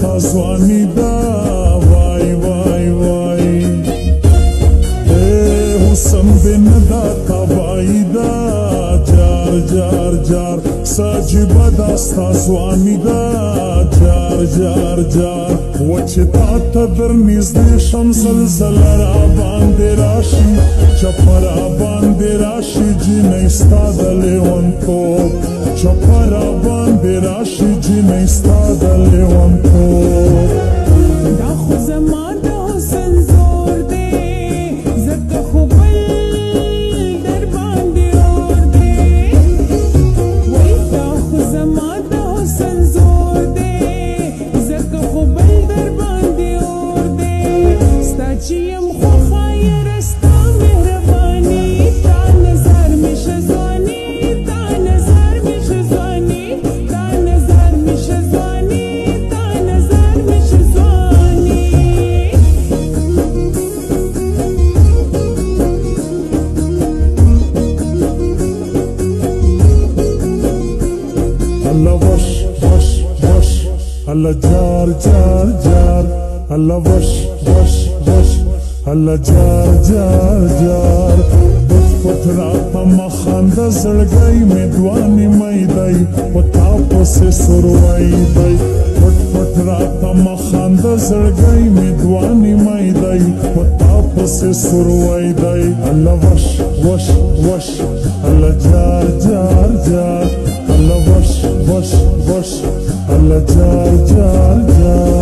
estás a mi lado. عجیبه داستا سوامی دا جار جار جار وچه تا تا در نزده شم زلزله را باندې راشی چپه را باندې راشی جینه ستا د لیونتوب چپه را باندې راشی جینه ستا د لیونتوب دا خو زما هلا جار جار جار هلا وش وش وش هلا جار جار جار بت پت را تم خند زړګي مې دواني مې دی و تا پسې سروي دی پټ پټ را تم خند زړګي مې دواني مې دی و تا پسې سروي دی هلا وش وش وش هلا جار جار جار هلا وش وش وش جال جال جال جال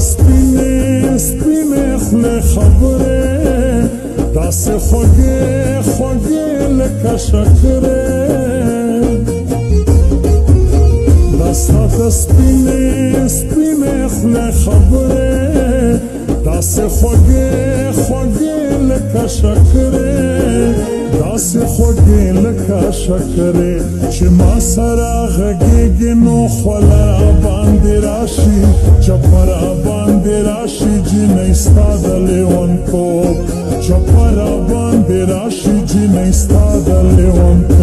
سپینه سپینه خونه خبره دست خوگه خوگه تشکره دستات سپینه سپینه خونه خبره دست خوگه خوگه لتشکره داسې خوږې لکه شکرې چې ما سره غږېږي نو خوله راباندې راشي چپه راباندې راشي جینۍ ستا د لیونتوب چپه راباندې راشي جینۍ ستا د لیونتوب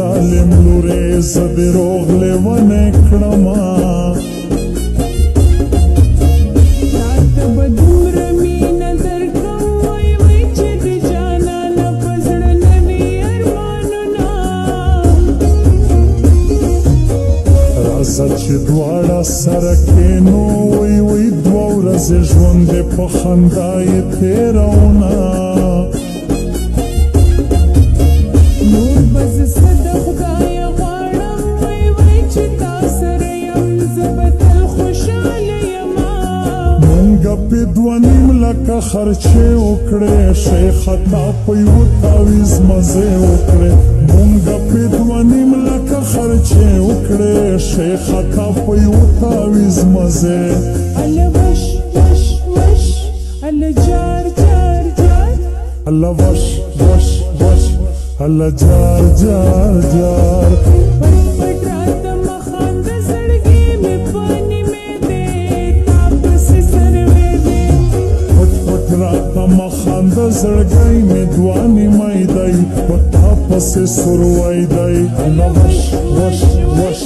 ظالم لورې زه د روغ لیونی کړمه چې دواړه سره کینو وی وی دوه ورځې ژوند په خندا یې تیرونه لکه خرچې وکړې شیخ خطا په یو تعویز مزه وکړې مونږ په دوه نیم لکه خرچې وکړې شیخ خطا په یو تعویز مزه الله وش وش وش الله جار جار جار الله وش وش وش الله جار جار جار زړګي مې دواني مې دی تا پس سروي دی انا وش وش وش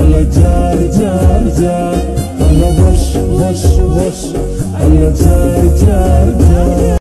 انا جار جار جار انا وش وش وش انا جار جار جار